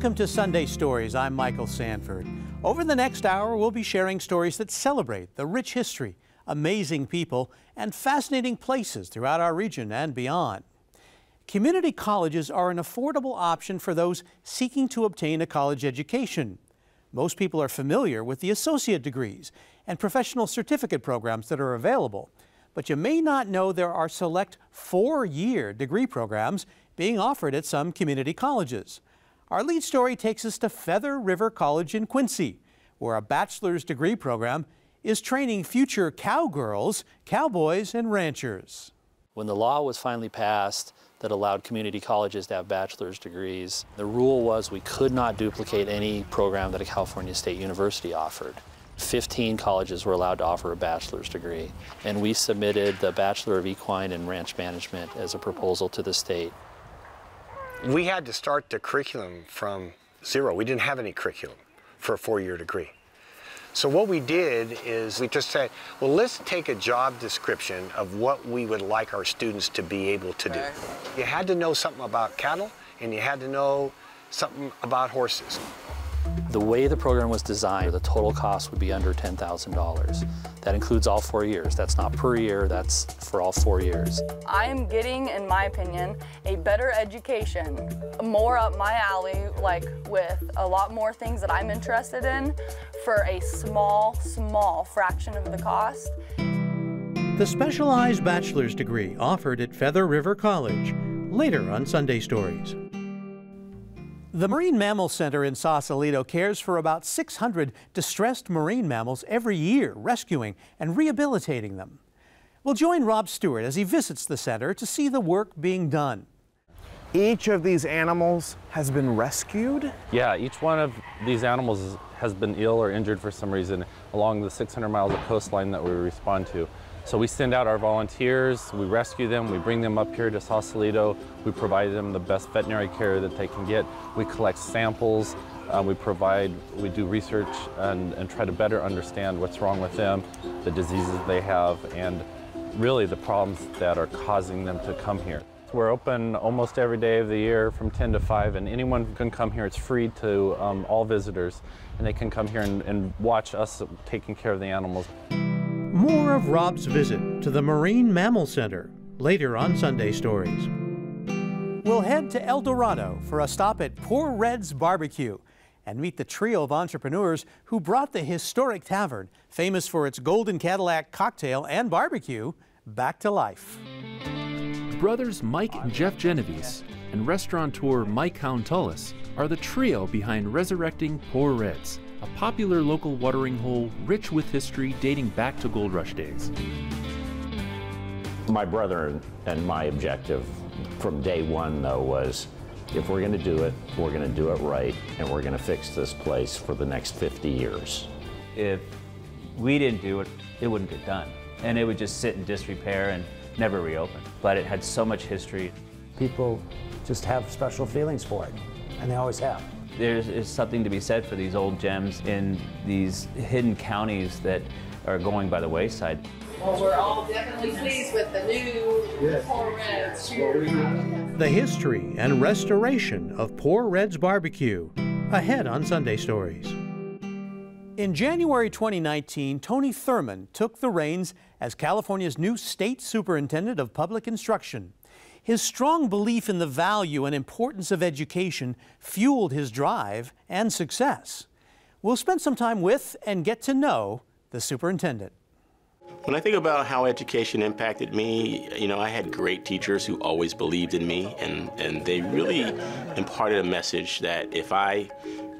Welcome to Sunday Stories. I'm Michael Sanford. Over the next hour, we'll be sharing stories that celebrate the rich history, amazing people, and fascinating places throughout our region and beyond. Community colleges are an affordable option for those seeking to obtain a college education. Most people are familiar with the associate degrees and professional certificate programs that are available, but you may not know there are select four-year degree programs being offered at some community colleges. Our lead story takes us to Feather River College in Quincy, where a bachelor's degree program is training future cowgirls, cowboys, and ranchers. When the law was finally passed that allowed community colleges to have bachelor's degrees, the rule was we could not duplicate any program that a California State University offered. 15 colleges were allowed to offer a bachelor's degree, and we submitted the Bachelor of Equine and Ranch Management as a proposal to the state. We had to start the curriculum from zero. We didn't have any curriculum for a four-year degree. So what we did is we just said, well, let's take a job description of what we would like our students to be able to do. You had to know something about cattle and you had to know something about horses. The way the program was designed, the total cost would be under $10,000. That includes all four years. That's not per year, that's for all four years. I am getting, in my opinion, a better education, more up my alley, like with a lot more things that I'm interested in for a small, small fraction of the cost. The specialized bachelor's degree offered at Feather River College, later on Sunday Stories. The Marine Mammal Center in Sausalito cares for about 600 distressed marine mammals every year, rescuing and rehabilitating them. We'll join Rob Stewart as he visits the center to see the work being done. Each of these animals has been rescued? Yeah, each one of these animals has been ill or injured for some reason along the 600 miles of coastline that we respond to. So we send out our volunteers, we rescue them, we bring them up here to Sausalito, we provide them the best veterinary care that they can get, we collect samples, uh, we provide, we do research and, and try to better understand what's wrong with them, the diseases they have, and really the problems that are causing them to come here. We're open almost every day of the year from 10 to 5, and anyone can come here. It's free to um, all visitors, and they can come here and, and watch us taking care of the animals. More of Rob's visit to the Marine Mammal Center later on Sunday Stories. We'll head to El Dorado for a stop at Poor Red's Barbecue and meet the trio of entrepreneurs who brought the historic tavern, famous for its Golden Cadillac cocktail and barbecue, back to life. Brothers Mike and Jeff Genovese and restaurateur Mike Countullis are the trio behind resurrecting Poor Reds, a popular local watering hole rich with history dating back to gold rush days. My brother and my objective from day one, though, was if we're going to do it, we're going to do it right, and we're going to fix this place for the next 50 years. If we didn't do it, it wouldn't get done. And it would just sit in disrepair and never reopen. But it had so much history. People just have special feelings for it, and they always have. There is something to be said for these old gems in these hidden counties that are going by the wayside. Well, we're all definitely pleased with the new yes. Poor Reds. The history and restoration of Poor Red's Barbecue, ahead on Sunday Stories. In January 2019, Tony Thurmond took the reins as California's new state superintendent of public instruction. His strong belief in the value and importance of education fueled his drive and success. We'll spend some time with and get to know the superintendent. When I think about how education impacted me, you know, I had great teachers who always believed in me, and, and they really imparted a message that if I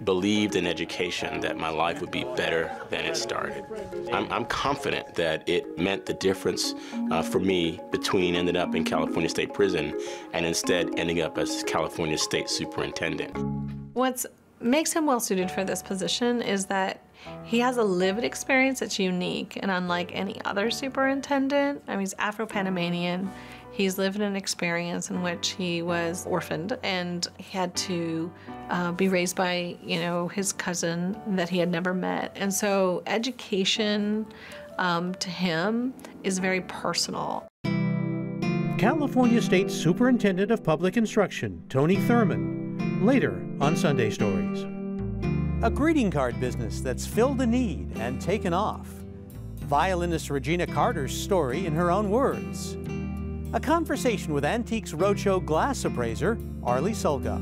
believed in education, that my life would be better than it started. I'm, I'm confident that it meant the difference uh, for me between ending up in California State Prison and instead ending up as California State Superintendent. What makes him well suited for this position is that he has a lived experience that's unique and unlike any other superintendent. I mean, he's Afro-Panamanian. He's lived an experience in which he was orphaned and he had to uh, be raised by, you know, his cousin that he had never met. And so education um, to him is very personal. California State Superintendent of Public Instruction, Tony Thurmond, later on Sunday Stories. A greeting card business that's filled a need and taken off. Violinist Regina Carter's story in her own words. A conversation with Antiques Roadshow glass appraiser Arlie Sulka.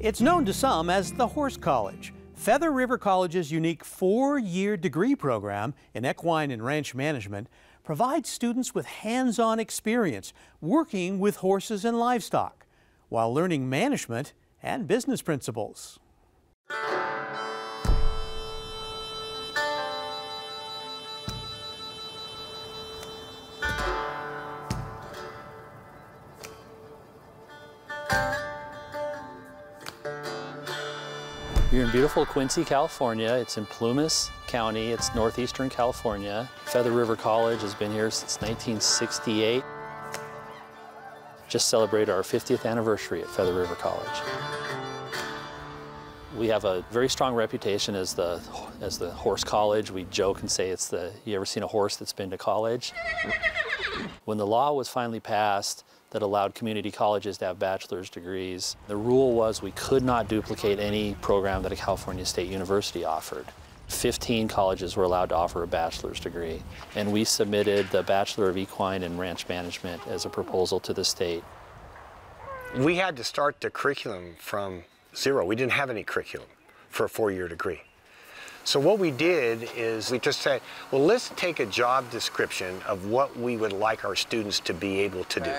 It's known to some as the Horse College, Feather River College's unique four-year degree program in equine and ranch management provides students with hands-on experience working with horses and livestock while learning management and business principles. You're in beautiful Quincy, California. It's in Plumas County. It's northeastern California. Feather River College has been here since 1968. Just celebrated our 50th anniversary at Feather River College. We have a very strong reputation as the as the horse college. We joke and say it's the you ever seen a horse that's been to college? When the law was finally passed that allowed community colleges to have bachelor's degrees. The rule was we could not duplicate any program that a California State University offered. 15 colleges were allowed to offer a bachelor's degree, and we submitted the Bachelor of Equine and Ranch Management as a proposal to the state. We had to start the curriculum from zero. We didn't have any curriculum for a four-year degree. So what we did is we just said, well, let's take a job description of what we would like our students to be able to do.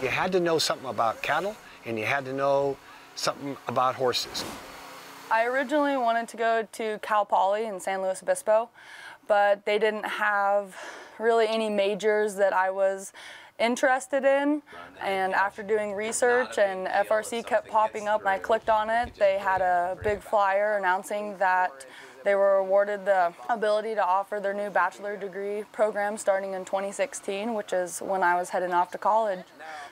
You had to know something about cattle and you had to know something about horses. I originally wanted to go to Cal Poly in San Luis Obispo, but they didn't have really any majors that I was interested in. And after doing research and FRC kept popping up and I clicked on it, they had a big flyer announcing that they were awarded the ability to offer their new bachelor degree program starting in 2016, which is when I was heading off to college.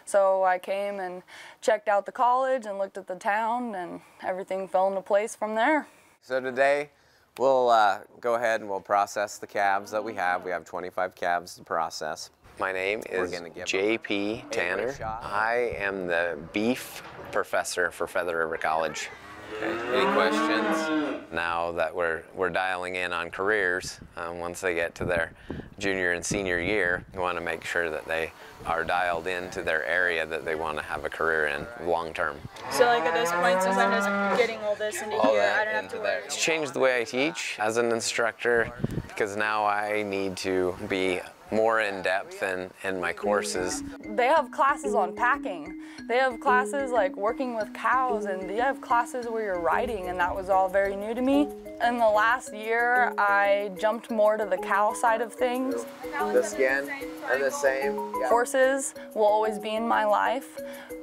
So I came and checked out the college and looked at the town and everything fell into place from there. So today we'll uh, go ahead and we'll process the calves that we have. We have 25 calves to process. My name is J.P. Tanner. I am the beef professor for Feather River College. Okay. Any questions? Now that we're, we're dialing in on careers, um, once they get to their junior and senior year, we want to make sure that they are dialed into their area that they want to have a career in long term. So like at those points as I'm just getting all this into All here, I don't have into to worry. It's changed the way I teach as an instructor because now I need to be more in depth in, in my courses. They have classes on packing. They have classes like working with cows and they have classes where you're riding and that was all very new to me. In the last year, I jumped more to the cow side of things. The skin and the same. Yeah. Horses will always be in my life,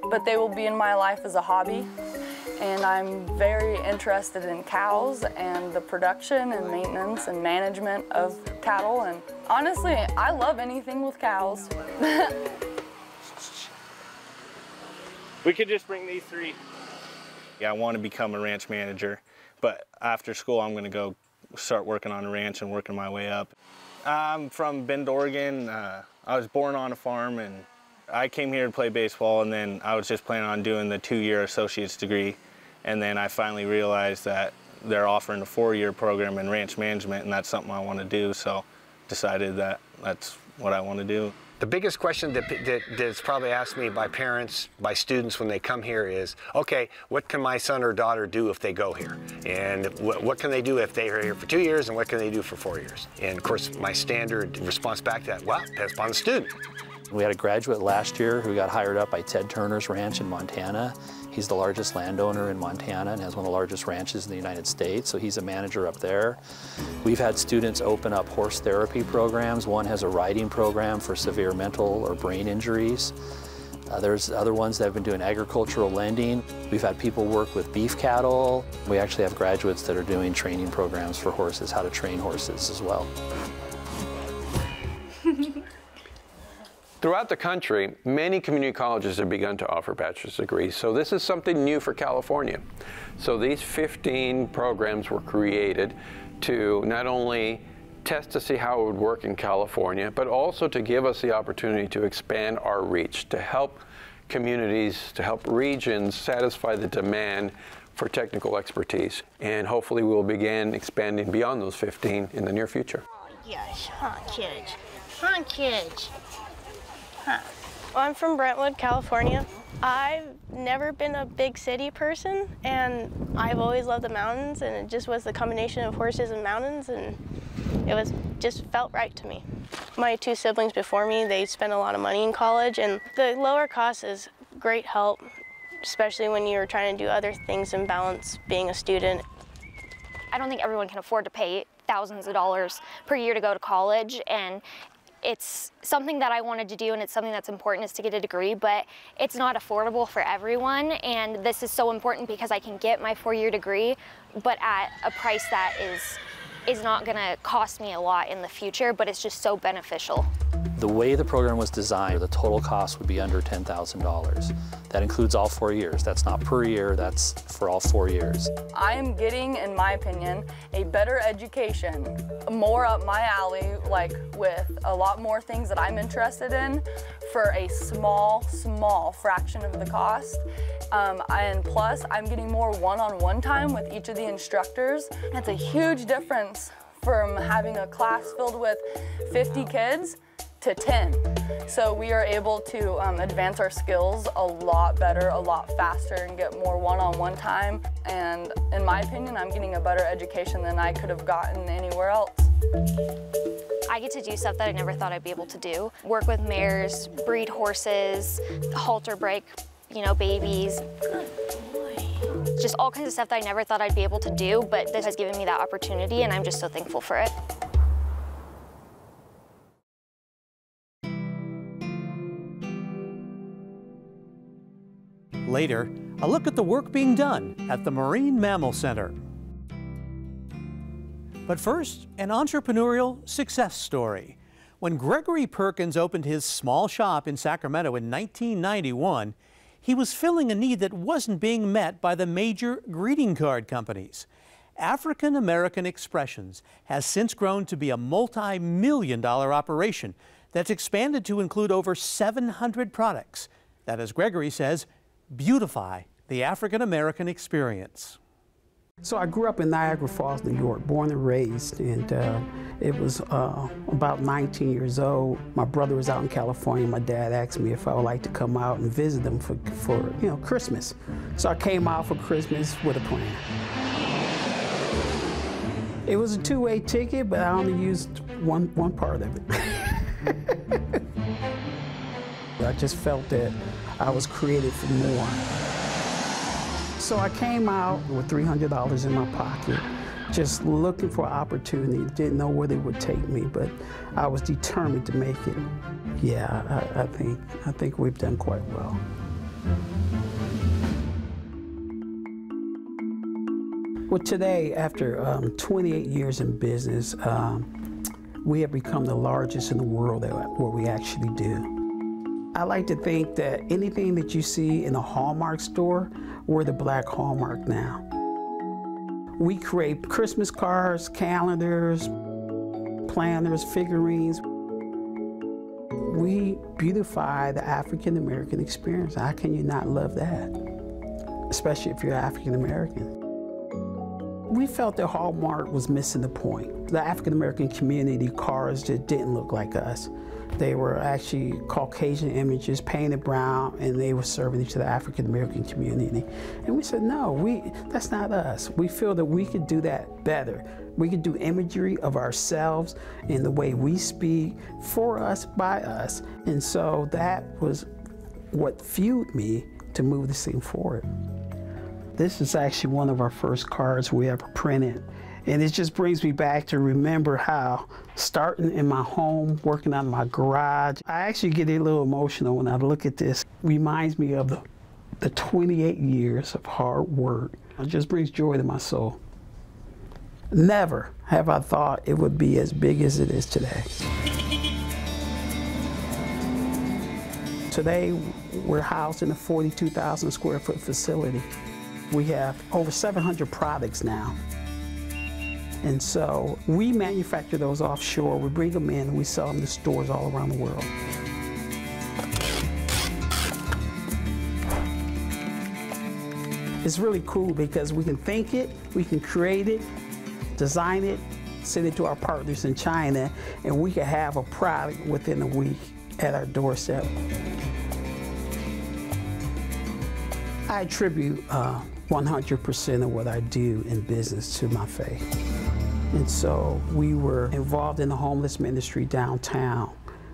but they will be in my life as a hobby. And I'm very interested in cows and the production and maintenance and management of cattle. And honestly, I love anything with cows. We could just bring these three. Yeah, I want to become a ranch manager, but after school I'm going to go start working on a ranch and working my way up. I'm from Bend, Oregon. Uh, I was born on a farm and I came here to play baseball and then I was just planning on doing the two-year associate's degree. And then I finally realized that they're offering a four-year program in ranch management and that's something I want to do. So decided that that's what I want to do. The biggest question that, that, that's probably asked me by parents, by students when they come here is, okay, what can my son or daughter do if they go here? And what, what can they do if they are here for two years and what can they do for four years? And of course, my standard response back to that, well, depends upon the student. We had a graduate last year who got hired up by Ted Turner's ranch in Montana. He's the largest landowner in Montana and has one of the largest ranches in the United States, so he's a manager up there. We've had students open up horse therapy programs. One has a riding program for severe mental or brain injuries. Uh, there's other ones that have been doing agricultural lending. We've had people work with beef cattle. We actually have graduates that are doing training programs for horses, how to train horses as well. Throughout the country, many community colleges have begun to offer bachelor's degrees, so this is something new for California. So these 15 programs were created to not only test to see how it would work in California, but also to give us the opportunity to expand our reach, to help communities, to help regions satisfy the demand for technical expertise. And hopefully we'll begin expanding beyond those 15 in the near future. Yes, huh, kids? Huh, kids? Huh. Well, I'm from Brentwood, California. I've never been a big city person, and I've always loved the mountains, and it just was the combination of horses and mountains, and it was just felt right to me. My two siblings before me, they spent a lot of money in college, and the lower cost is great help, especially when you're trying to do other things and balance being a student. I don't think everyone can afford to pay thousands of dollars per year to go to college, and it's something that I wanted to do and it's something that's important is to get a degree, but it's not affordable for everyone. And this is so important because I can get my four-year degree, but at a price that is is not gonna cost me a lot in the future, but it's just so beneficial. The way the program was designed, the total cost would be under $10,000. That includes all four years. That's not per year, that's for all four years. I am getting, in my opinion, a better education, more up my alley, like with a lot more things that I'm interested in for a small, small fraction of the cost. Um, and plus, I'm getting more one-on-one -on -one time with each of the instructors. That's a huge difference from having a class filled with 50 kids to 10. So we are able to um, advance our skills a lot better, a lot faster, and get more one-on-one -on -one time. And in my opinion, I'm getting a better education than I could have gotten anywhere else. I get to do stuff that I never thought I'd be able to do. Work with mares, breed horses, halter break, you know, babies. Just all kinds of stuff that I never thought I'd be able to do, but this has given me that opportunity and I'm just so thankful for it. Later, a look at the work being done at the Marine Mammal Center. But first, an entrepreneurial success story. When Gregory Perkins opened his small shop in Sacramento in 1991, he was filling a need that wasn't being met by the major greeting card companies. African American Expressions has since grown to be a multi million dollar operation that's expanded to include over 700 products that, as Gregory says, beautify the African American experience. So I grew up in Niagara Falls, New York, born and raised, and uh, it was uh, about 19 years old. My brother was out in California. My dad asked me if I would like to come out and visit them for, for you know, Christmas. So I came out for Christmas with a plan. It was a two-way ticket, but I only used one, one part of it. I just felt that I was created for more. So I came out with $300 in my pocket, just looking for opportunity. Didn't know where they would take me, but I was determined to make it. Yeah, I, I think I think we've done quite well. Well, today, after um, 28 years in business, um, we have become the largest in the world at what we actually do. I like to think that anything that you see in a Hallmark store, we're the black Hallmark now. We create Christmas cards, calendars, planners, figurines. We beautify the African American experience. How can you not love that? Especially if you're African American. We felt that Hallmark was missing the point. The African American community cards that didn't look like us. They were actually Caucasian images painted brown and they were serving to the African American community. And we said, no, we, that's not us. We feel that we could do that better. We could do imagery of ourselves in the way we speak for us, by us. And so that was what fueled me to move this thing forward. This is actually one of our first cards we ever printed. And it just brings me back to remember how starting in my home, working out of my garage, I actually get a little emotional when I look at this. Reminds me of the, the 28 years of hard work. It just brings joy to my soul. Never have I thought it would be as big as it is today. Today, we're housed in a 42,000 square foot facility. We have over 700 products now. And so we manufacture those offshore, we bring them in, and we sell them to stores all around the world. It's really cool because we can think it, we can create it, design it, send it to our partners in China, and we can have a product within a week at our doorstep. I attribute uh, 100% of what I do in business to my faith. And so we were involved in the homeless ministry downtown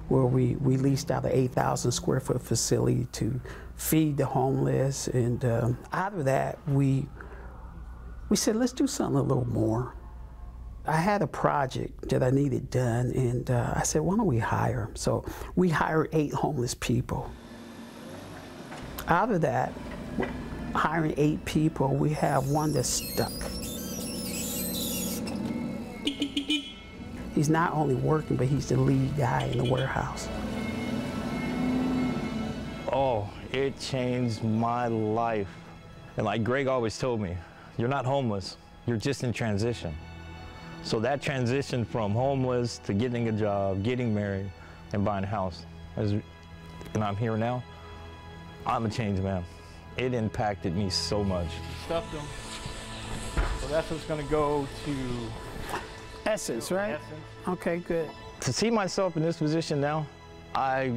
where we, we leased out an 8,000 square foot facility to feed the homeless. And um, out of that, we, we said, let's do something a little more. I had a project that I needed done, and uh, I said, why don't we hire? So we hired eight homeless people. Out of that, hiring eight people, we have one that's stuck. He's not only working, but he's the lead guy in the warehouse. Oh, it changed my life. And like Greg always told me, you're not homeless, you're just in transition. So that transition from homeless to getting a job, getting married, and buying a house, as, and I'm here now, I'm a changed man. It impacted me so much. Stuffed them. So that's what's gonna go to Essence, right? Essence. Okay, good. To see myself in this position now, I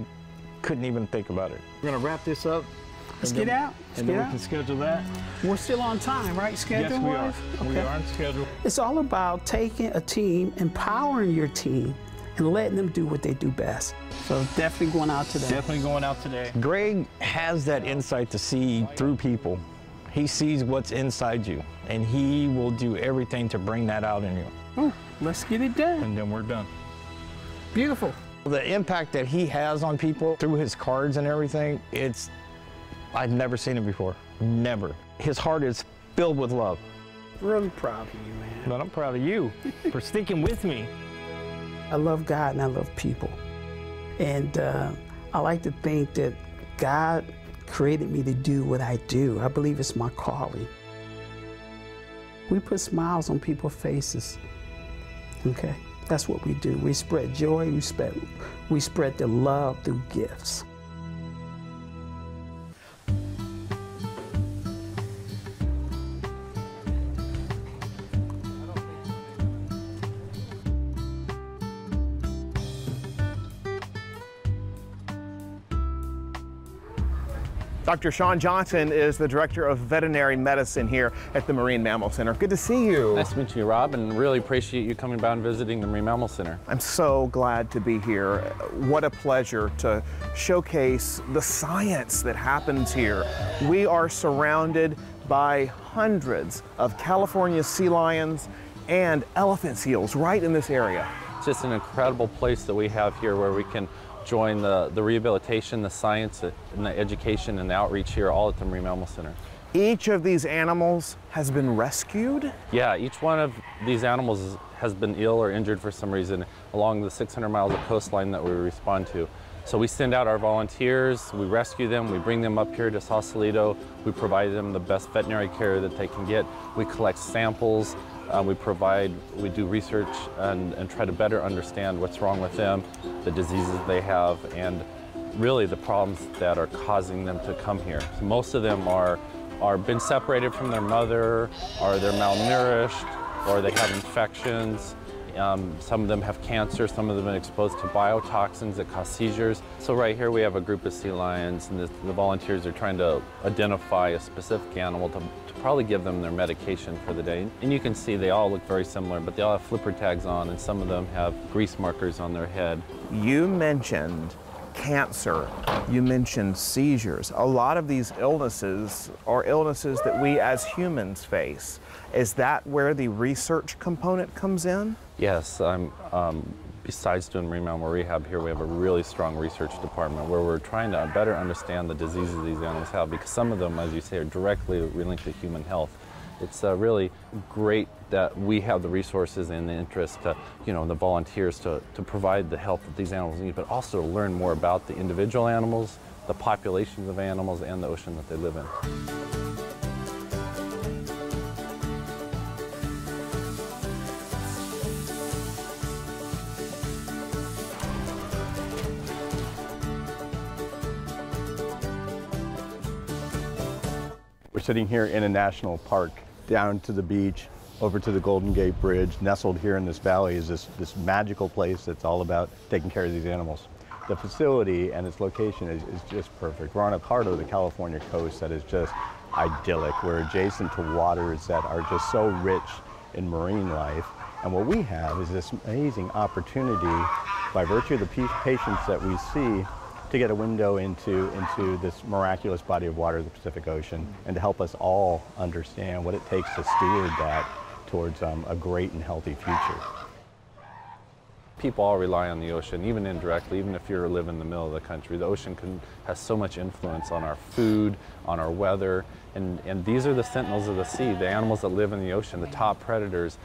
couldn't even think about it. We're gonna wrap this up. Let's get then- out. Let's and get then out. we can schedule that. We're still on time, right? Schedule Yes, we are. wise? We are on schedule. It's all about taking a team, empowering your team, and letting them do what they do best. So definitely going out today. Definitely going out today. Greg has that insight to see through people. He sees what's inside you, and he will do everything to bring that out in you. Let's get it done. And then we're done. Beautiful. The impact that he has on people through his cards and everything, it's, I've never seen it before. Never. His heart is filled with love. Really proud of you, man. But I'm proud of you for sticking with me. I love God and I love people. And uh, I like to think that God created me to do what I do. I believe it's my calling. We put smiles on people's faces. Okay? That's what we do. We spread joy, we spread, we spread the love through gifts. Dr. Shawn Johnson is the Director of Veterinary Medicine here at the Marine Mammal Center. Good to see you. Nice to meet you, Rob, and really appreciate you coming by and visiting the Marine Mammal Center. I'm so glad to be here. What a pleasure to showcase the science that happens here. We are surrounded by hundreds of California sea lions and elephant seals right in this area. It's just an incredible place that we have here where we can join the, the rehabilitation, the science, and the education and the outreach here all at the Marine Mammal Center. Each of these animals has been rescued. Yeah, each one of these animals has been ill or injured for some reason along the 600 miles of coastline that we respond to. So we send out our volunteers, we rescue them, we bring them up here to Sausalito, we provide them the best veterinary care that they can get. We collect samples, uh, we provide, we do research and, and try to better understand what's wrong with them, the diseases they have, and really the problems that are causing them to come here. So most of them are, are been separated from their mother, or they're malnourished, or they have infections. Um, some of them have cancer, some of them been exposed to biotoxins that cause seizures. So right here we have a group of sea lions and the, the volunteers are trying to identify a specific animal to, to probably give them their medication for the day. And you can see they all look very similar, but they all have flipper tags on and some of them have grease markers on their head. You mentioned cancer, you mentioned seizures. A lot of these illnesses are illnesses that we as humans face. Is that where the research component comes in? Yes, I'm, um, besides doing marine mammal rehab here, we have a really strong research department where we're trying to better understand the diseases these animals have because some of them, as you say, are directly linked to human health. It's uh, really great that we have the resources and the interest to, you know, the volunteers to, to provide the help that these animals need, but also to learn more about the individual animals, the populations of animals, and the ocean that they live in. We're sitting here in a national park, down to the beach, over to the Golden Gate Bridge, nestled here in this valley is this, this magical place that's all about taking care of these animals. The facility and its location is, is just perfect. We're on a part of the California coast that is just idyllic. We're adjacent to waters that are just so rich in marine life. And what we have is this amazing opportunity, by virtue of the patients that we see, to get a window into, into this miraculous body of water, the Pacific Ocean, and to help us all understand what it takes to steward that towards um, a great and healthy future. People all rely on the ocean, even indirectly, even if you're living in the middle of the country. The ocean can, has so much influence on our food, on our weather, and, and these are the sentinels of the sea, the animals that live in the ocean, the top predators.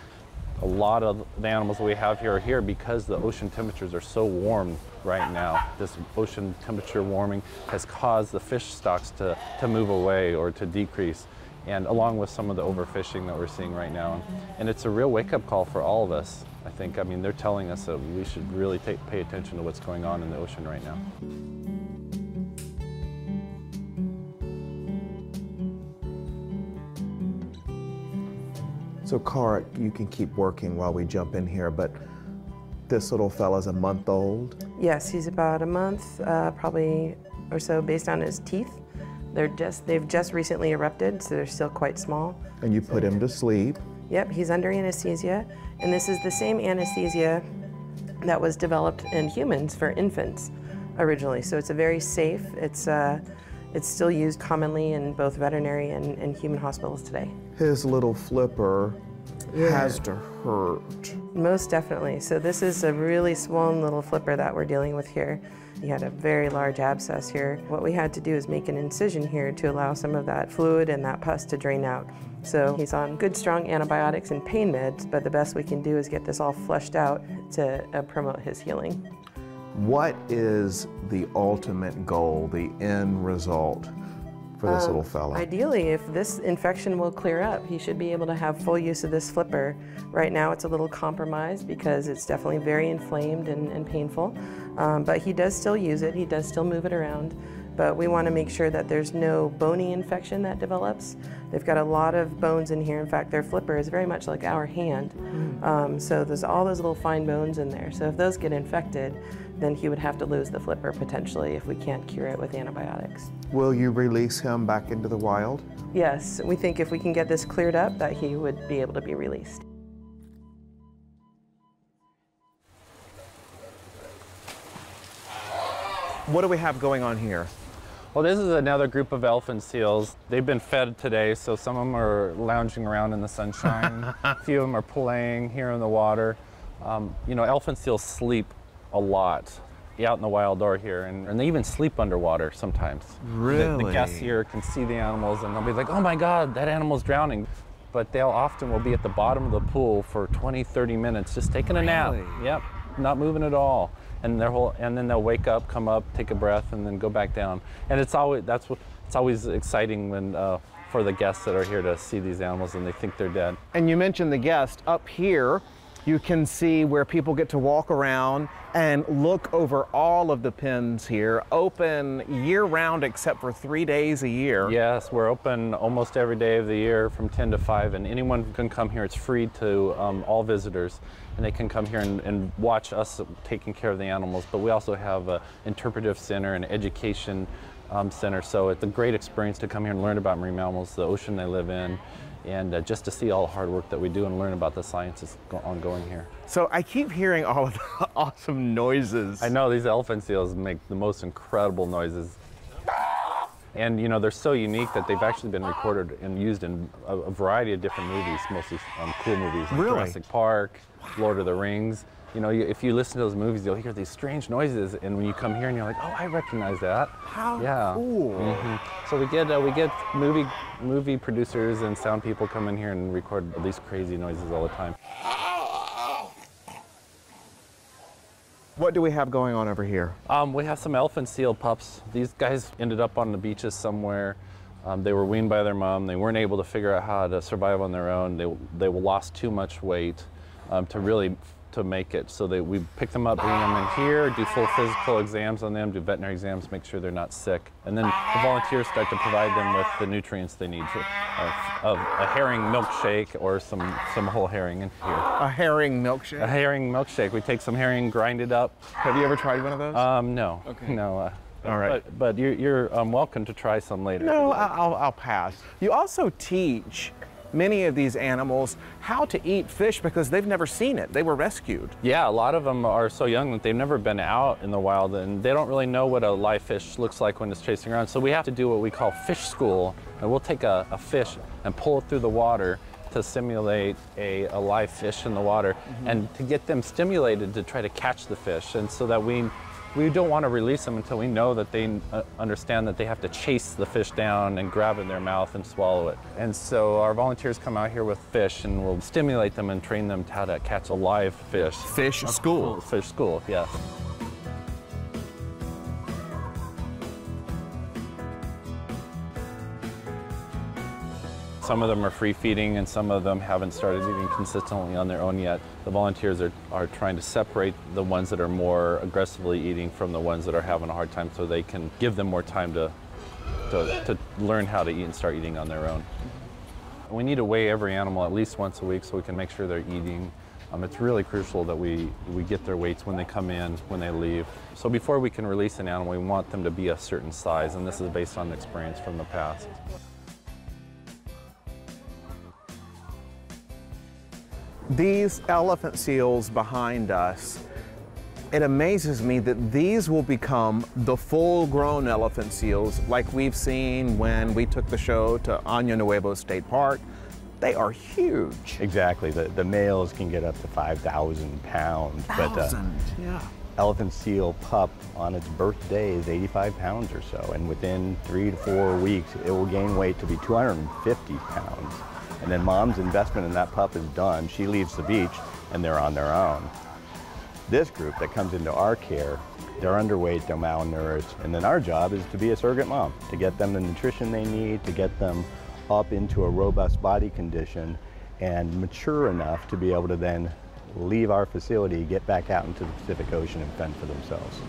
A lot of the animals that we have here are here because the ocean temperatures are so warm right now. This ocean temperature warming has caused the fish stocks to, to move away or to decrease and along with some of the overfishing that we're seeing right now. And it's a real wake-up call for all of us. I think, I mean, they're telling us that we should really take, pay attention to what's going on in the ocean right now. So, Cara, you can keep working while we jump in here, but this little fella's a month old? Yes, he's about a month, uh, probably or so, based on his teeth. They're just, they've just recently erupted, so they're still quite small. And you put him to sleep? Yep, he's under anesthesia. And this is the same anesthesia that was developed in humans for infants originally. So it's a very safe, it's, uh, it's still used commonly in both veterinary and, and human hospitals today. His little flipper yeah. has to hurt. Most definitely. So this is a really swollen little flipper that we're dealing with here. He had a very large abscess here. What we had to do is make an incision here to allow some of that fluid and that pus to drain out. So he's on good strong antibiotics and pain meds, but the best we can do is get this all flushed out to uh, promote his healing. What is the ultimate goal, the end result for this um, little fella? Ideally, if this infection will clear up, he should be able to have full use of this flipper. Right now it's a little compromised because it's definitely very inflamed and, and painful. Um, but he does still use it, he does still move it around. But we want to make sure that there's no bony infection that develops. They've got a lot of bones in here. In fact, their flipper is very much like our hand. Mm. Um, so there's all those little fine bones in there. So if those get infected, then he would have to lose the flipper potentially if we can't cure it with antibiotics. Will you release him back into the wild? Yes, we think if we can get this cleared up that he would be able to be released. What do we have going on here? Well, this is another group of elephant seals. They've been fed today, so some of them are lounging around in the sunshine. a few of them are playing here in the water. Um, you know, elephant seals sleep a lot out in the wild or here, and, and they even sleep underwater sometimes. Really? The, the, guests here can see the animals, and they'll be like, oh my God, that animal's drowning. But they'll often will be at the bottom of the pool for 20, 30 minutes, just taking a nap. Yep, not moving at all and their whole and then they'll wake up, come up, take a breath, and then go back down. And it's always that's what it's always exciting when. Uh, for the guests that are here to see these animals and they think they're dead. And you mentioned the guest up here you can see where people get to walk around and look over all of the pens here, open year round except for three days a year. Yes, we're open almost every day of the year from 10 to 5, and anyone can come here. It's free to um, all visitors, and they can come here and, and, watch us taking care of the animals. But we also have an interpretive center and education um, center, so it's a great experience to come here and learn about marine mammals, the ocean they live in, and uh, just to see all the hard work that we do and learn about the science that's ongoing here. So I keep hearing all of the awesome noises. I know these elephant seals make the most incredible noises. And you know, they're so unique that they've actually been recorded and used in a, a variety of different movies, mostly um, cool movies like really? Jurassic Park, Lord of the Rings you know, if you listen to those movies, you'll hear these strange noises, and when you come here and you're like, oh, I recognize that. How yeah. cool! Mm -hmm. So we get uh, we get movie movie producers and sound people come in here and record these crazy noises all the time. What do we have going on over here? Um, we have some elephant seal pups. These guys ended up on the beaches somewhere. Um, they were weaned by their mom. They weren't able to figure out how to survive on their own. They, they lost too much weight um, to really to make it. So that we pick them up, bring them in here, do full physical exams on them, do veterinary exams, make sure they're not sick. And then the volunteers start to provide them with the nutrients they need. For, uh, a herring milkshake or some, some whole herring in here. A herring milkshake? A herring milkshake. We take some herring, grind it up. Have you ever tried one of those? Um, no. Okay. No. Uh, All right. But, but you're, you're um, welcome to try some later. No, I'll, I'll pass. You also teach many of these animals how to eat fish because they've never seen it. They were rescued. Yeah, a lot of them are so young that they've never been out in the wild and they don't really know what a live fish looks like when it's chasing around. So we have to do what we call fish school. And we'll take a, a fish and pull it through the water to simulate a, a live fish in the water mm -hmm. and to get them stimulated to try to catch the fish and so that we we don't want to release them until we know that they uh, understand that they have to chase the fish down and grab it in their mouth and swallow it. And so our volunteers come out here with fish and we'll stimulate them and train them to how to catch a live fish. Fish school. Fish school, yes. Some of them are free feeding and some of them haven't started eating consistently on their own yet. The volunteers are, are trying to separate the ones that are more aggressively eating from the ones that are having a hard time so they can give them more time to, to, to learn how to eat and start eating on their own. We need to weigh every animal at least once a week so we can make sure they're eating. Um, it's really crucial that we, we get their weights when they come in, when they leave. So before we can release an animal, we want them to be a certain size, and this is based on experience from the past. These elephant seals behind us, it amazes me that these will become the full-grown elephant seals like we've seen when we took the show to Año Nuevo State Park. They are huge. Exactly. The, the males can get up to 5,000 pounds. Thousand, but, uh, yeah. Elephant seal pup on its birthday is 85 pounds or so, and within three to four weeks, it will gain weight to be 250 pounds. And then mom's investment in that pup is done. She leaves the beach and they're on their own. This group that comes into our care, they're underweight, they're malnourished, and then our job is to be a surrogate mom, to get them the nutrition they need, to get them up into a robust body condition and mature enough to be able to then leave our facility, get back out into the Pacific Ocean and fend for themselves.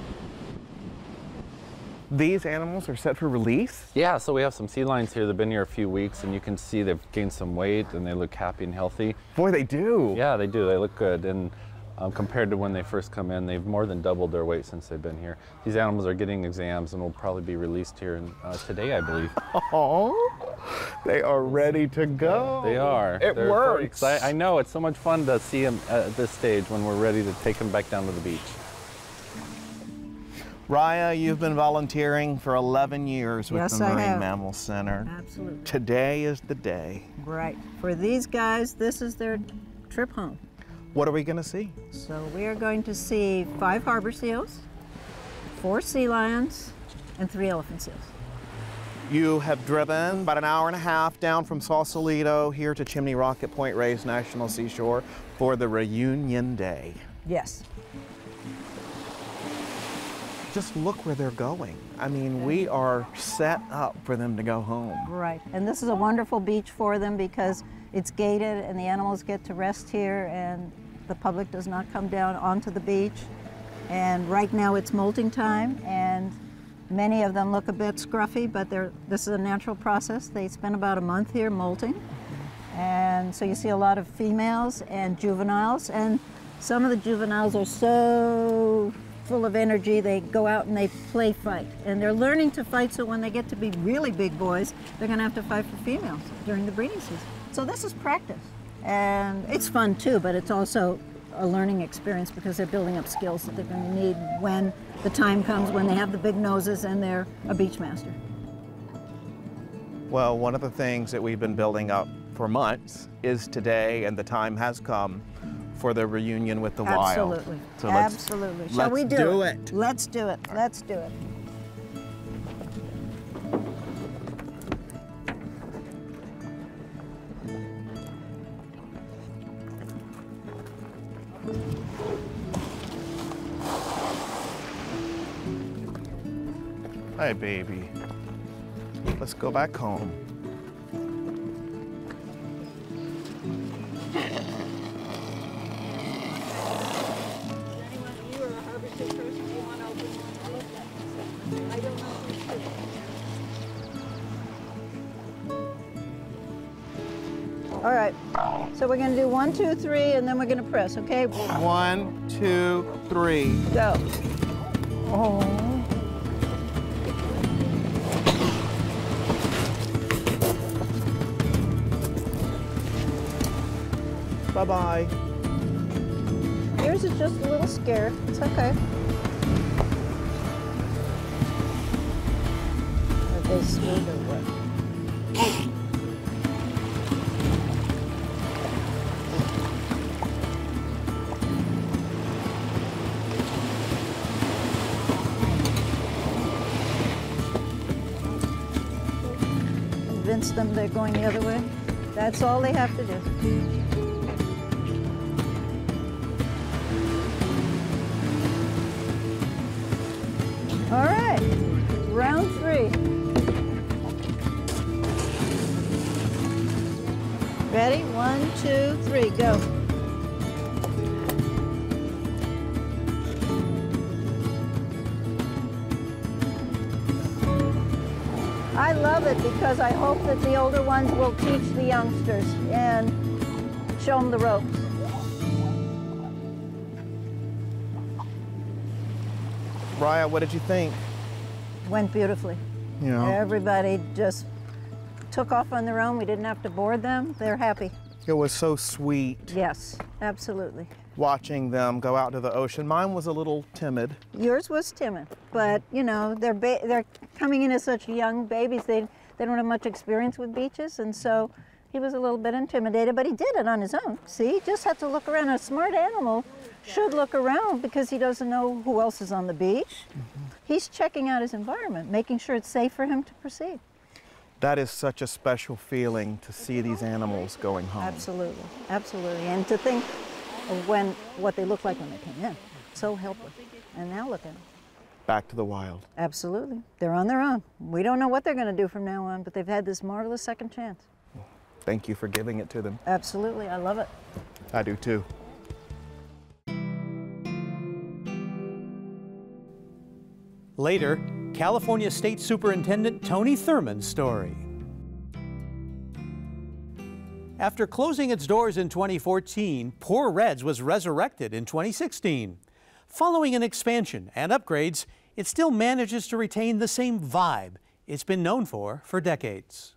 These animals are set for release? Yeah, so we have some sea lions here They've been here a few weeks and you can see they've gained some weight and they look happy and healthy. Boy, they do. Yeah, they do. They look good. And um, compared to when they first come in, they've more than doubled their weight since they've been here. These animals are getting exams and will probably be released here in, uh, today, I believe. Oh, they are ready to go. They are. It They're works. I know, it's so much fun to see them at this stage when we're ready to take them back down to the beach. Raya, you've been volunteering for 11 years with yes, the Marine. Mammal Center. Absolutely. Today is the day. Right. For these guys, this is their trip home. What are we going to see? So we are going to see five harbor seals, four sea lions, and three elephant seals. You have driven about an hour and a half down from Sausalito here to Chimney Rock at Point Reyes National Seashore for the reunion day. Yes. Just look where they're going. I mean, we are set up for them to go home. Right. And this is a wonderful beach for them because it's gated and the animals get to rest here and the public does not come down onto the beach. And right now it's molting time and many of them look a bit scruffy, but this is a natural process. They spend about a month here molting. And so you see a lot of females and juveniles and some of the juveniles are so full of energy. They go out and they play fight. And they're learning to fight so when they get to be really big boys, they're going to have to fight for females during the breeding season. So this is practice. And it's fun too, but it's also a learning experience because they're building up skills that they're going to need when the time comes when they have the big noses and they're a beach master. Well, one of the things that we've been building up for months is today, and the time has come for the reunion with the wild. Absolutely. So Absolutely. Shall let's we do, do it? it? Let's do it. Let's do it. Hi, baby. Let's go back home. All right. So we're going to do one, two, three, and then we're going to press, okay? One, two, three. Go. Oh. Bye-bye. Yours is just a little scared. It's okay. Are they scared Them they're going the other way. That's all they have to do. All right, round three. Ready? One, two, three, go. Because I hope that the older ones will teach the youngsters and show them the ropes. Raya, what did you think? Went beautifully. Yeah. Everybody just took off on their own. We didn't have to board them. They're happy. It was so sweet Yes, absolutely. Watching them go out to the ocean. Mine was a little timid. Yours was timid, but mm-hmm. you know they're ba- they're coming in as such young babies. They they don't have much experience with beaches, and so he was a little bit intimidated, but he did it on his own. See, he just had to look around. A smart animal should look around because he doesn't know who else is on the beach. Mm-hmm. He's checking out his environment, making sure it's safe for him to proceed. That is such a special feeling to see these animals going home. Absolutely, absolutely, and to think when what they looked like when they came in, so helpless, and now look at them. Back to the wild. Absolutely. They're on their own. We don't know what they're going to do from now on, but they've had this marvelous second chance. Thank you for giving it to them. Absolutely. I love it. I do too. Later, California State Superintendent Tony Thurmond's story. After closing its doors in 2014, Poor Red's was resurrected in 2016. Following an expansion and upgrades, it still manages to retain the same vibe it's been known for for decades.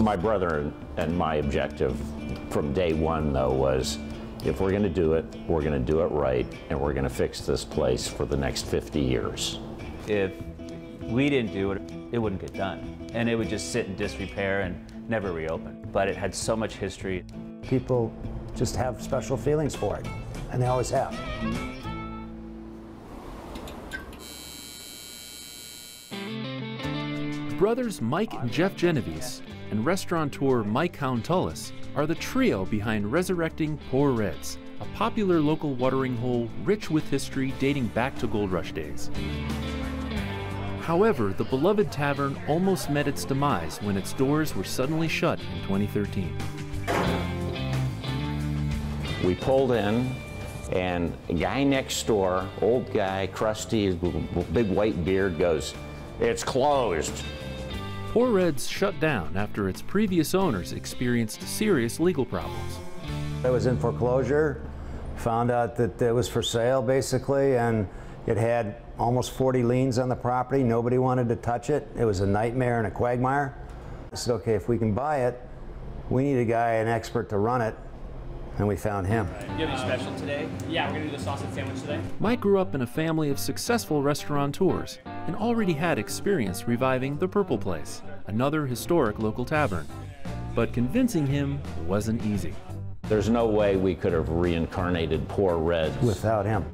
My brother and my objective from day one, though, was if we're going to do it, we're going to do it right, and we're going to fix this place for the next 50 years. If we didn't do it, it wouldn't get done. And it would just sit in disrepair and never reopen. But it had so much history. People just have special feelings for it, and they always have. Brothers Mike and Jeff Genovese and restaurateur Mike Countullis are the trio behind resurrecting Poor Red's, a popular local watering hole rich with history dating back to Gold Rush days. However, the beloved tavern almost met its demise when its doors were suddenly shut in 2013. We pulled in, and a guy next door, old guy, crusty, big white beard, goes, It's closed. Poor Red's shut down after its previous owners experienced serious legal problems. I was in foreclosure, found out that it was for sale basically, and it had almost 40 liens on the property. Nobody wanted to touch it. It was a nightmare and a quagmire. I said, okay, if we can buy it, we need a guy, an expert to run it, and we found him. Do you have any special today? Yeah, we're gonna do the sausage sandwich today. Mike grew up in a family of successful restaurateurs and already had experience reviving the Purple Place, another historic local tavern. But convincing him wasn't easy. There's no way we could have reincarnated Poor Red's without him.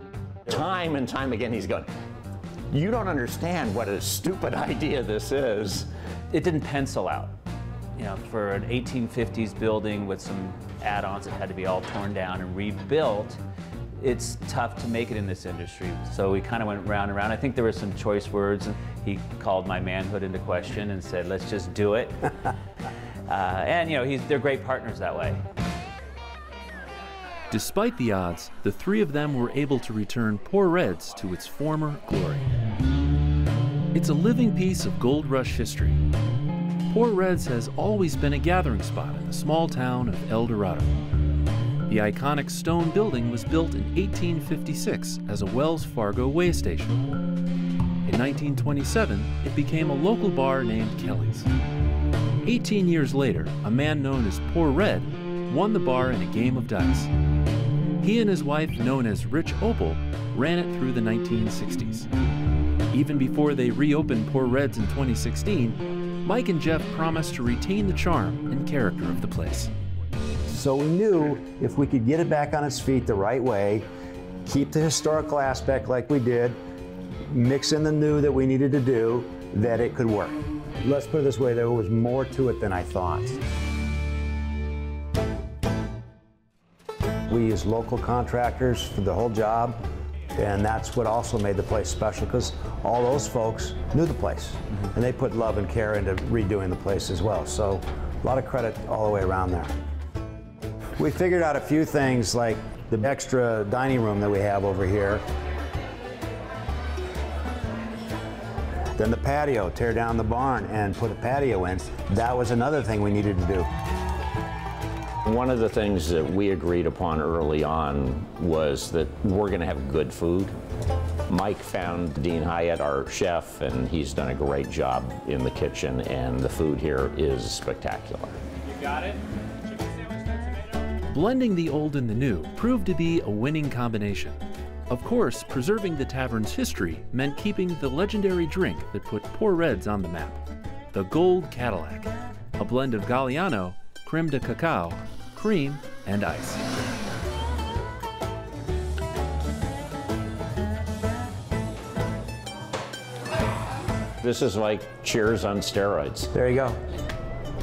Time and time again, he's going, You don't understand what a stupid idea this is. It didn't pencil out. You know, for an 1850s building with some add-ons that had to be all torn down and rebuilt, it's tough to make it in this industry. So we kind of went round and round. I think there were some choice words, he called my manhood into question and said, "Let's just do it." uh, and you know, they're great partners that way. Despite the odds, the three of them were able to return Poor Red's to its former glory. It's a living piece of Gold Rush history. Poor Red's has always been a gathering spot in the small town of El Dorado. The iconic stone building was built in 1856 as a Wells Fargo way station. In 1927, it became a local bar named Kelly's. 18 years later, a man known as Poor Red won the bar in a game of dice. He and his wife, known as Rich Opal, ran it through the 1960s. Even before they reopened Poor Red's in 2016, Mike and Jeff promised to retain the charm and character of the place. So we knew if we could get it back on its feet the right way, keep the historical aspect like we did, mix in the new that we needed to do, that it could work. Let's put it this way, there was more to it than I thought. We used local contractors for the whole job, and that's what also made the place special because all those folks knew the place, mm-hmm. and they put love and care into redoing the place as well. So a lot of credit all the way around there. We figured out a few things like the extra dining room that we have over here. Then the patio, tear down the barn and put a patio in. That was another thing we needed to do. One of the things that we agreed upon early on was that we're going to have good food. Mike found Dean Hyatt, our chef, and he's done a great job in the kitchen, and the food here is spectacular. You got it? Blending the old and the new proved to be a winning combination. Of course, preserving the tavern's history meant keeping the legendary drink that put Poor Red's on the map the Gold Cadillac, a blend of Galliano, creme de cacao, cream, and ice. This is like Cheers on steroids. There you go.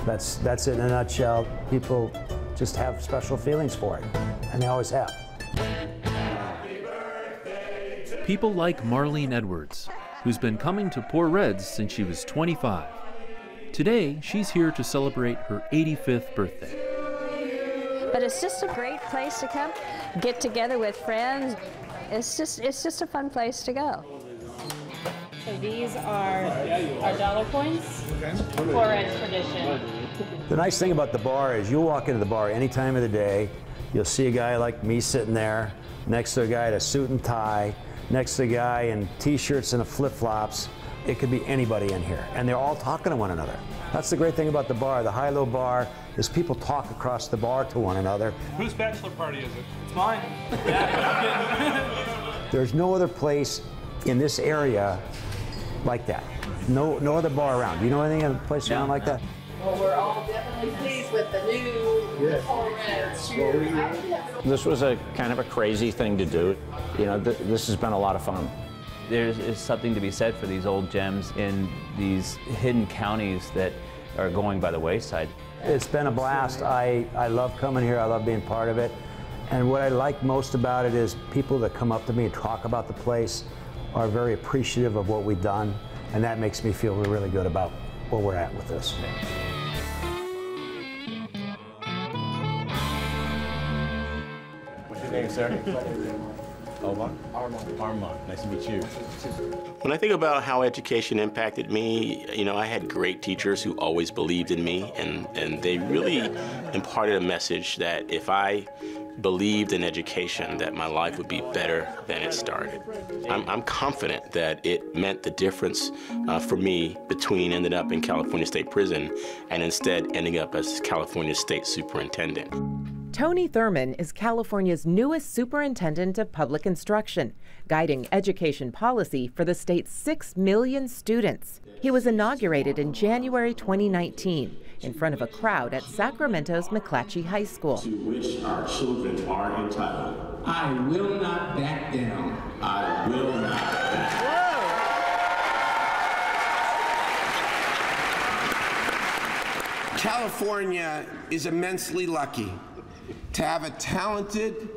That's, that's it in a nutshell. People just have special feelings for it, and they always have. People like Marlene Edwards, who's been coming to Poor Red's since she was 25. Today, she's here to celebrate her 85th birthday. But it's just a great place to come, get together with friends. It's just, it's just a fun place to go. So these are our dollar coins for Red tradition. The nice thing about the bar is you walk into the bar any time of the day, you'll see a guy like me sitting there, next to a guy in a suit and tie, next to a guy in t-shirts and flip-flops. It could be anybody in here, and they're all talking to one another. That's the great thing about the bar. The high-low bar is people talk across the bar to one another. Whose bachelor party is it? It's mine. There's no other place in this area like that. No, no other bar around. Do you know anything other place around like that? Well, we're all definitely pleased with the new Poor Red's. This was a kind of a crazy thing to do. You know, th this has been a lot of fun. There's something to be said for these old gems in these hidden counties that are going by the wayside. It's been a blast. I, I love coming here. I love being part of it. And what I like most about it is people that come up to me and talk about the place are very appreciative of what we've done. And that makes me feel really good about where we're at with this. What's your name, sir? Omar? Armand. Armand. Nice to meet you. When I think about how education impacted me, you know, I had great teachers who always believed in me, and, and they really imparted a message that if I believed in education, that my life would be better than it started. I'm, I'm confident that it meant the difference uh, for me between ending up in California State Prison and instead ending up as California State Superintendent. Tony Thurmond is California's newest superintendent of public instruction, guiding education policy for the state's 6 million students. He was inaugurated in January 2019 in front of a crowd at Sacramento's McClatchy High School. To which our children are entitled. I will not back down. I will not back down. California is immensely lucky to have a talented,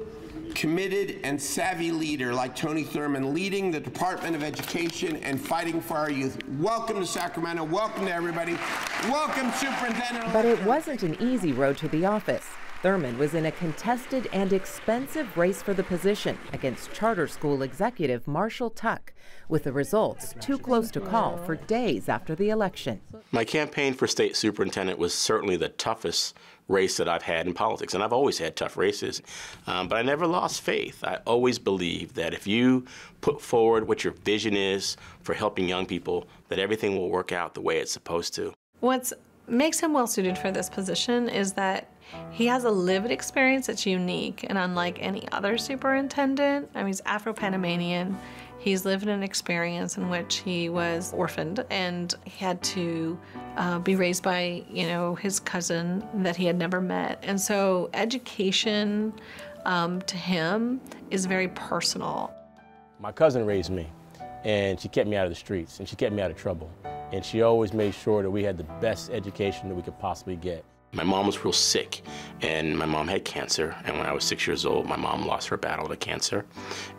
committed, and savvy leader like Tony Thurmond leading the Department of Education and fighting for our youth. Welcome to Sacramento. Welcome to everybody. Welcome, Superintendent. But it wasn't an easy road to the office. Thurmond was in a contested and expensive race for the position against charter school executive Marshall Tuck, with the results too close to call for days after the election. My campaign for state superintendent was certainly the toughest race that I've had in politics, and I've always had tough races, um, but I never lost faith. I always believed that if you put forward what your vision is for helping young people, that everything will work out the way it's supposed to. What makes him well suited for this position is that he has a lived experience that's unique and unlike any other superintendent. I mean, he's Afro-Panamanian. He's lived an experience in which he was orphaned and he had to uh, be raised by, you know, his cousin that he had never met. And so education um, to him is very personal. My cousin raised me and she kept me out of the streets and she kept me out of trouble. And she always made sure that we had the best education that we could possibly get. My mom was real sick, and my mom had cancer. And when I was six years old, my mom lost her battle to cancer,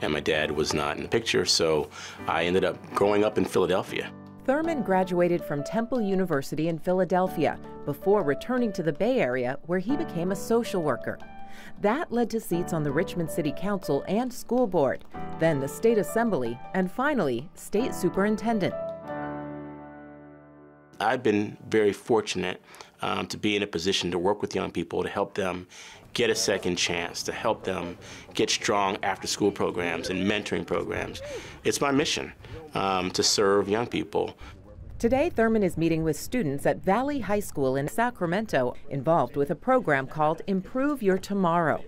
and my dad was not in the picture, so I ended up growing up in Philadelphia. Thurmond graduated from Temple University in Philadelphia before returning to the Bay Area, where he became a social worker. That led to seats on the Richmond City Council and School Board, then the State Assembly, and finally, State Superintendent. I've been very fortunate um, to be in a position to work with young people to help them get a second chance, to help them get strong after school programs and mentoring programs. It's my mission um, to serve young people. Today, Thurmond is meeting with students at Valley High School in Sacramento, involved with a program called Improve Your Tomorrow.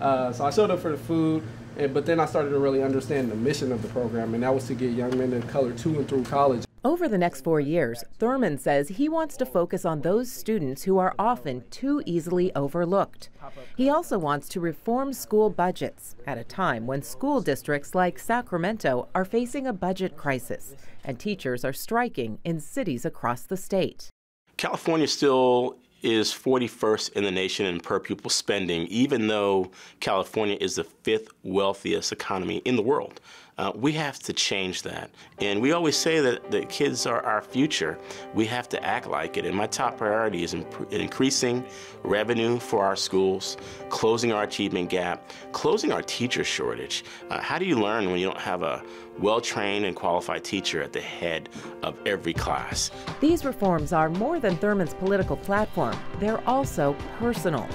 Uh, so I showed up for the food, and, but then I started to really understand the mission of the program, and that was to get young men of color to and through college. Over the next four years, Thurmond says he wants to focus on those students who are often too easily overlooked. He also wants to reform school budgets at a time when school districts like Sacramento are facing a budget crisis and teachers are striking in cities across the state. California still is 41st in the nation in per pupil spending, even though California is the fifth wealthiest economy in the world. Uh, we have to change that. And we always say that the kids are our future. We have to act like it. And my top priority is increasing revenue for our schools, closing our achievement gap, closing our teacher shortage. Uh, how do you learn when you don't have a well-trained and qualified teacher at the head of every class? These reforms are more than Thurmond's political platform. They're also personal.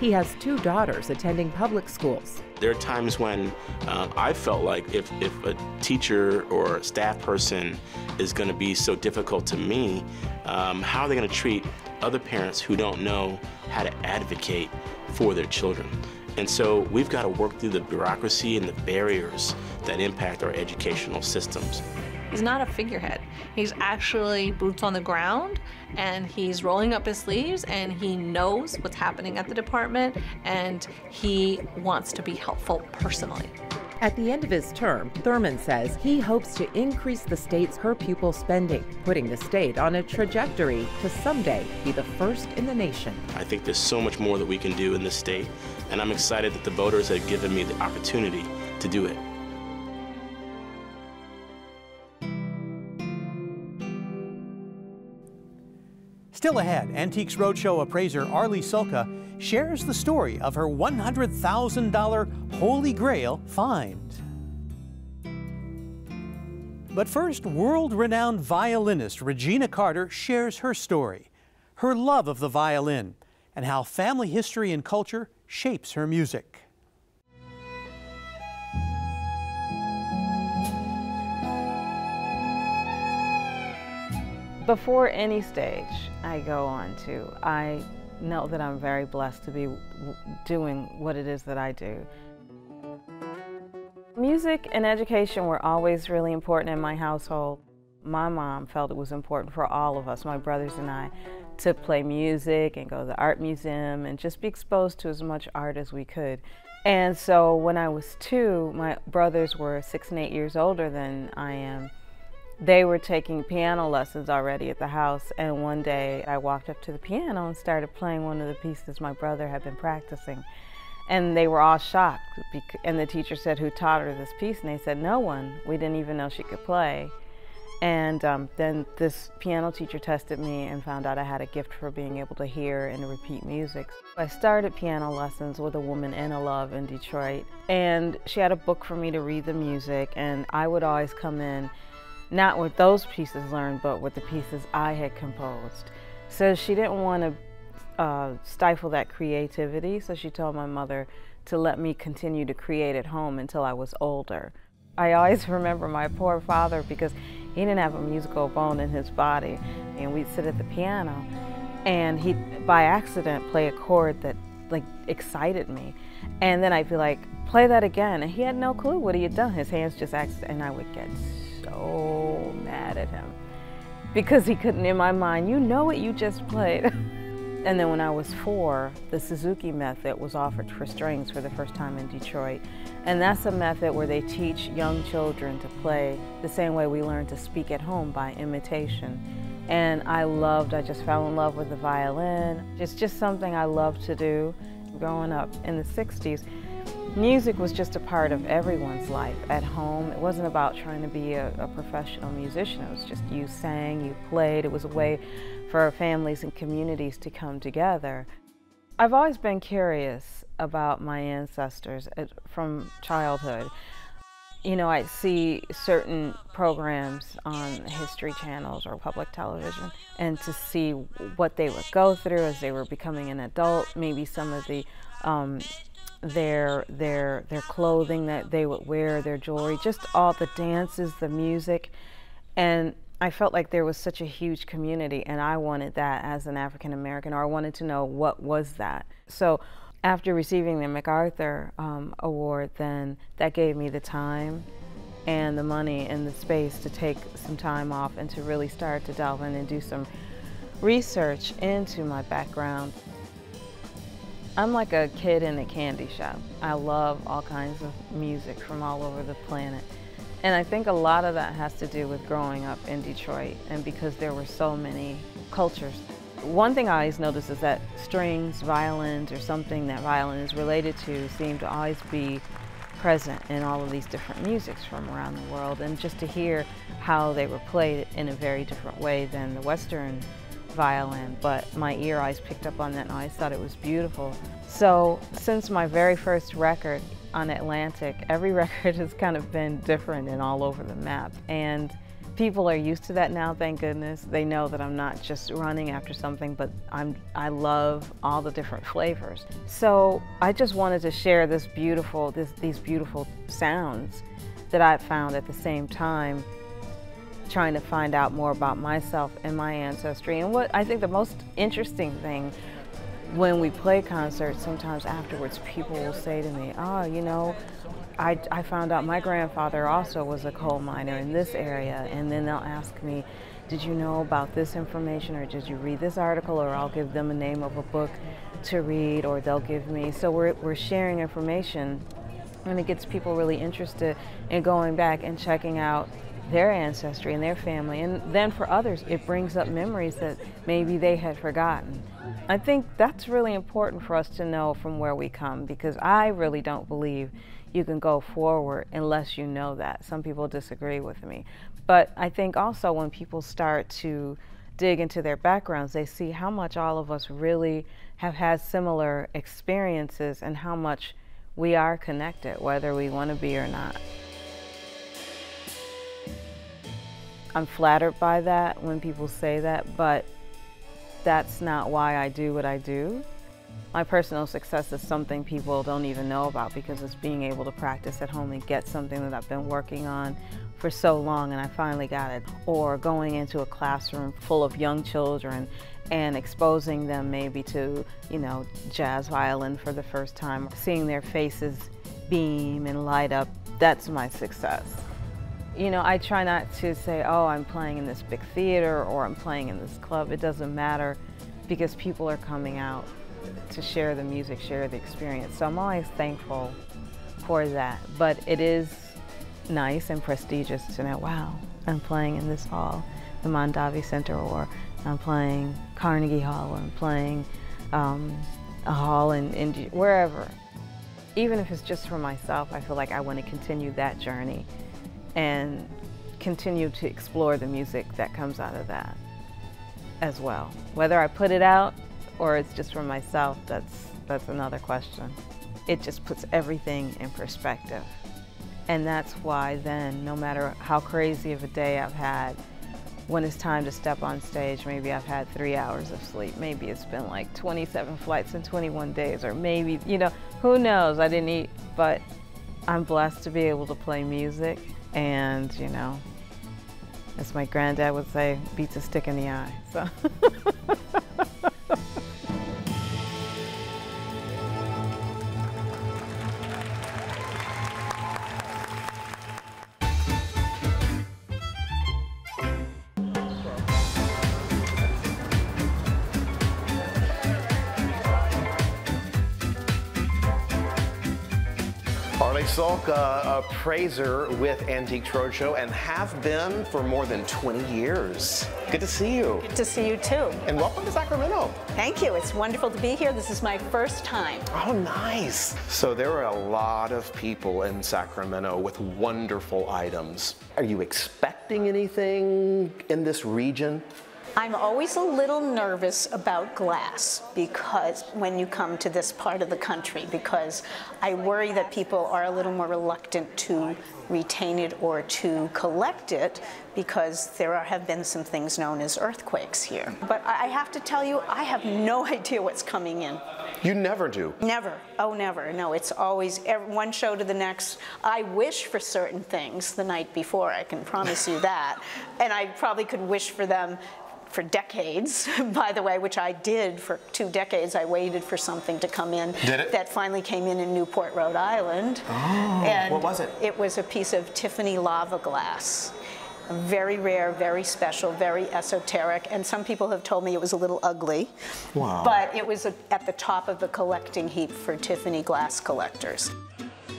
He has two daughters attending public schools. There are times when uh, I felt like if, if a teacher or a staff person is going to be so difficult to me, um, how are they going to treat other parents who don't know how to advocate for their children? And so we've got to work through the bureaucracy and the barriers that impact our educational systems. He's not a figurehead. He's actually boots on the ground and he's rolling up his sleeves and he knows what's happening at the department and he wants to be helpful personally. At the end of his term, Thurmond says he hopes to increase the state's per pupil spending, putting the state on a trajectory to someday be the first in the nation. I think there's so much more that we can do in this state, and I'm excited that the voters have given me the opportunity to do it. Still ahead, Antiques Roadshow appraiser Arlie Sulka shares the story of her $100,000 Holy Grail find. But first, world-renowned violinist Regina Carter shares her story, her love of the violin, and how family history and culture shapes her music. Before any stage I go on to, I know that I'm very blessed to be doing what it is that I do. Music and education were always really important in my household. My mom felt it was important for all of us, my brothers and I, to play music and go to the art museum and just be exposed to as much art as we could. And so when I was two, my brothers were six and eight years older than I am they were taking piano lessons already at the house and one day I walked up to the piano and started playing one of the pieces my brother had been practicing and they were all shocked and the teacher said who taught her this piece and they said no one we didn't even know she could play And um, then this piano teacher tested me and found out I had a gift for being able to hear and repeat music. I started piano lessons with a woman, Anna Love, in Detroit. And she had a book for me to read the music, and I would always come in not with those pieces learned, but with the pieces I had composed. So she didn't want to uh, stifle that creativity, so she told my mother to let me continue to create at home until I was older. I always remember my poor father because he didn't have a musical bone in his body, and we'd sit at the piano, and he'd by accident play a chord that like excited me, and then I'd be like, "Play that again," and he had no clue what he had done. His hands just acted, and I would get mad at him because he couldn't, in my mind, you know what you just played. and then when I was four, the Suzuki method was offered for strings for the first time in Detroit. And that's a method where they teach young children to play the same way we learn to speak at home by imitation. And I loved, I just fell in love with the violin. It's just something I loved to do growing up in the 60s. Music was just a part of everyone's life at home. It wasn't about trying to be a, a professional musician. It was just you sang, you played. It was a way for families and communities to come together. I've always been curious about my ancestors uh, from childhood. You know, I see certain programs on history channels or public television, and to see what they would go through as they were becoming an adult, maybe some of the um, their their their clothing that they would wear, their jewelry, just all the dances, the music, and I felt like there was such a huge community, and I wanted that as an African American, or I wanted to know what was that. So, after receiving the MacArthur um, Award, then that gave me the time and the money and the space to take some time off and to really start to delve in and do some research into my background. I'm like a kid in a candy shop. I love all kinds of music from all over the planet. And I think a lot of that has to do with growing up in Detroit and because there were so many cultures. One thing I always notice is that strings, violins, or something that violin is related to seem to always be present in all of these different musics from around the world. And just to hear how they were played in a very different way than the Western violin, but my ear always picked up on that and I thought it was beautiful. So since my very first record, on Atlantic, every record has kind of been different and all over the map. And people are used to that now, thank goodness. They know that I'm not just running after something, but I'm, I love all the different flavors. So I just wanted to share this beautiful, this, these beautiful sounds that I found at the same time trying to find out more about myself and my ancestry. And what I think the most interesting thing when we play concerts, sometimes afterwards people will say to me, oh, you know, I, I found out my grandfather also was a coal miner in this area. And then they'll ask me, did you know about this information or did you read this article or I'll give them a name of a book to read or they'll give me. So we're, we're sharing information and it gets people really interested in going back and checking out their ancestry and their family. And then for others, it brings up memories that maybe they had forgotten. I think that's really important for us to know from where we come because I really don't believe you can go forward unless you know that. Some people disagree with me. But I think also when people start to dig into their backgrounds, they see how much all of us really have had similar experiences and how much we are connected, whether we want to be or not. I'm flattered by that when people say that, but that's not why I do what I do. My personal success is something people don't even know about because it's being able to practice at home and get something that I've been working on for so long and I finally got it. Or going into a classroom full of young children and exposing them maybe to, you know, jazz violin for the first time, seeing their faces beam and light up, that's my success. You know, I try not to say, oh, I'm playing in this big theater or I'm playing in this club. It doesn't matter because people are coming out to share the music, share the experience. So I'm always thankful for that. But it is nice and prestigious to know, wow, I'm playing in this hall, the Mondavi Center, or I'm playing Carnegie Hall, or I'm playing um, a hall in, in wherever. Even if it's just for myself, I feel like I want to continue that journey and continue to explore the music that comes out of that as well. Whether I put it out or it's just for myself, that's, that's another question. It just puts everything in perspective. And that's why then, no matter how crazy of a day I've had, when it's time to step on stage, maybe I've had three hours of sleep. Maybe it's been like 27 flights in 21 days, or maybe, you know, who knows? I didn't eat, but I'm blessed to be able to play music. And, you know, as my granddad would say, beats a stick in the eye. So. Uh, a praiser with Antique Roadshow and have been for more than 20 years. Good to see you. Good to see you too. And welcome to Sacramento. Thank you. It's wonderful to be here. This is my first time. Oh, nice. So there are a lot of people in Sacramento with wonderful items. Are you expecting anything in this region? I'm always a little nervous about glass because when you come to this part of the country, because I worry that people are a little more reluctant to retain it or to collect it because there are, have been some things known as earthquakes here. But I have to tell you, I have no idea what's coming in. You never do. Never. Oh, never. No, it's always every, one show to the next. I wish for certain things the night before, I can promise you that. And I probably could wish for them for decades, by the way, which I did for two decades. I waited for something to come in Did it? that finally came in in Newport, Rhode Island. Oh, and what was it? It was a piece of Tiffany lava glass. Very rare, very special, very esoteric, and some people have told me it was a little ugly. Wow. But it was a, at the top of the collecting heap for Tiffany glass collectors.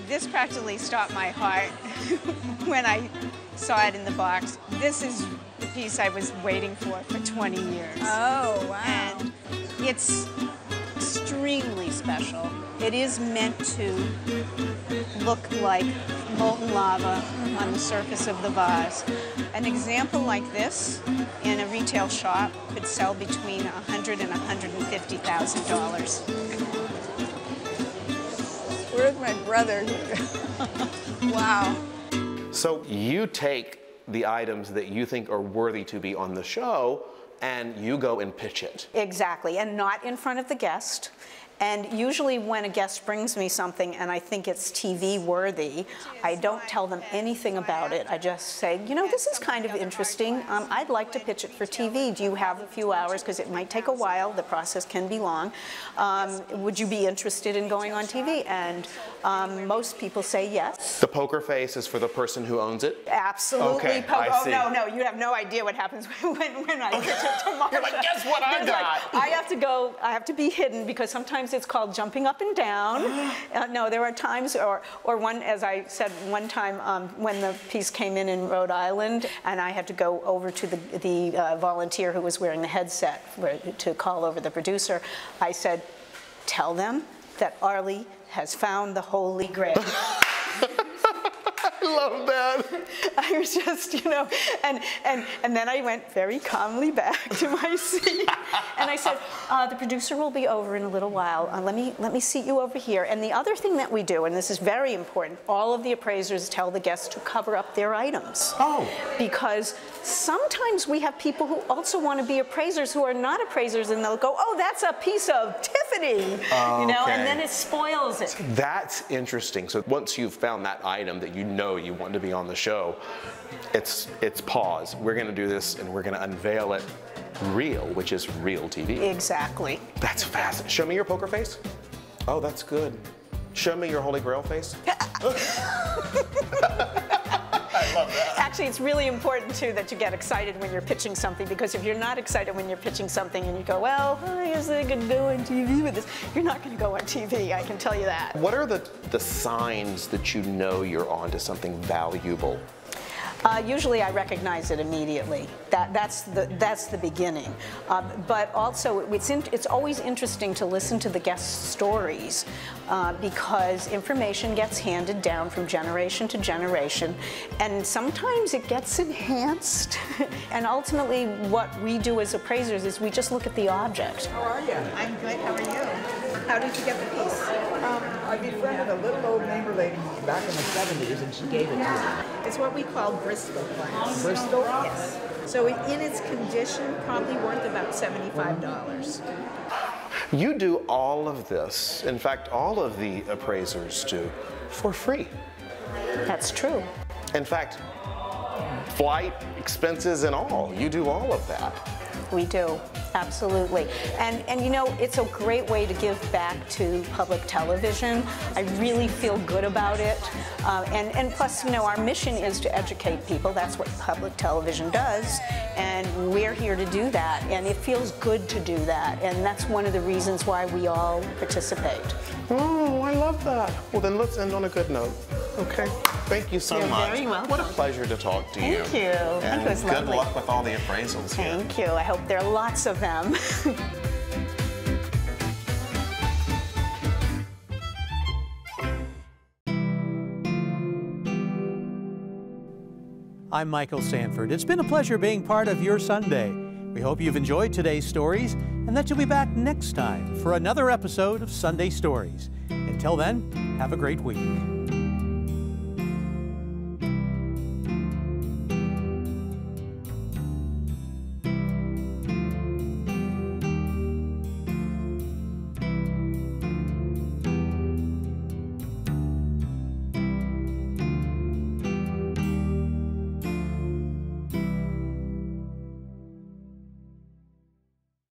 This practically stopped my heart when I saw it in the box. This is the piece I was waiting for for 20 years. Oh, wow. And it's extremely special. It is meant to look like molten lava on the surface of the vase. An example like this in a retail shop could sell between 100 and $150,000. Where's my brother? wow. So you take the items that you think are worthy to be on the show and you go and pitch it. Exactly, and not in front of the guest. And usually when a guest brings me something and I think it's TV worthy, I don't tell them anything about it. I just say, you know, this is kind of interesting. Um, I'd like to pitch it for TV. Do you have a few hours? Because it might take a while. The process can be long. Um, would you be interested in going on TV? And um, most people say yes. The poker face is for the person who owns it? Absolutely. Okay, po- I oh, see. no, no, you have no idea what happens when, when I pitch it to Marsha. You're like, "Guess what I There's like- got?" I have to go, I have to be hidden because sometimes it's called jumping up and down. uh, no, there are times, or, or one, as I said, one time um, when the piece came in in Rhode Island and I had to go over to the, the uh, volunteer who was wearing the headset for, to call over the producer, I said, tell them that Arlie has found the Holy Grail. I love that. I was just, you know, and, and, and then I went very calmly back to my seat. and I said, uh, the producer will be over in a little while. Uh, let, me, let me seat you over here. And the other thing that we do, and this is very important, all of the appraisers tell the guests to cover up their items. Oh. Because sometimes we have people who also want to be appraisers who are not appraisers, and they'll go, oh, that's a piece of Tiffany, you know, and then it spoils it. That's interesting. So once you've found that item that you know you want to be on the show, it's it's pause. We're going to do this and we're going to unveil it real, which is real TV. Exactly. That's fast. Show me your poker face. Oh, that's good. Show me your Holy Grail face. Actually, it's really important too that you get excited when you're pitching something because if you're not excited when you're pitching something and you go, well, I guess I could go on TV with this, you're not going to go on TV. I can tell you that. What are the the signs that you know you're onto something valuable? Uh, usually I recognize it immediately. That, that's, the, that's the beginning. Uh, but also, it's, in, it's always interesting to listen to the guest stories uh, because information gets handed down from generation to generation, and sometimes it gets enhanced. and ultimately, what we do as appraisers is we just look at the object. How are you? I'm good. How are you? How did you get the piece? Um, I befriended a little old neighbor lady back in the 70s, and she gave it to me. It's what we call Bristol glass. Bristol? Yes. So in its condition, probably worth about $75. You do all of this, in fact, all of the appraisers do, for free. That's true. In fact, flight expenses and all, you do all of that. We do, absolutely. And, and you know, it's a great way to give back to public television. I really feel good about it. Uh, and, and plus, you know, our mission is to educate people. That's what public television does. And we're here to do that. And it feels good to do that. And that's one of the reasons why we all participate. Oh, I love that. Well, then let's end on a good note. Okay. Thank you so You're much. very welcome. What a pleasure to talk to you. Thank you. And That was good lovely. luck with all the appraisals. Thank you. I hope there are lots of them. I'm Michael Sanford. It's been a pleasure being part of your Sunday. We hope you've enjoyed today's stories and that you'll be back next time for another episode of Sunday Stories. Until then, have a great week.